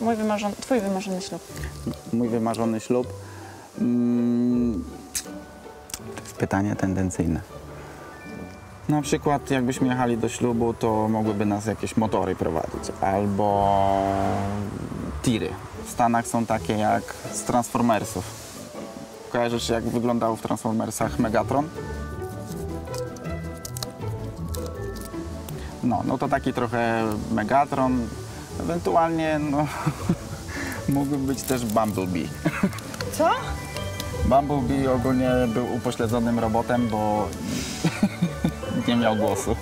Mój wymarzony, twój wymarzony ślub. Mój wymarzony ślub. Mm, to jest pytanie tendencyjne. Na przykład, jakbyśmy jechali do ślubu, to mogłyby nas jakieś motory prowadzić, albo tiry. W Stanach są takie jak z Transformersów. Kojarzysz, jak wyglądał w Transformersach Megatron? No, no to taki trochę Megatron. Ewentualnie, no, mógłby być też Bumblebee. Co? Bumblebee ogólnie był upośledzonym robotem, bo nie miał głosu.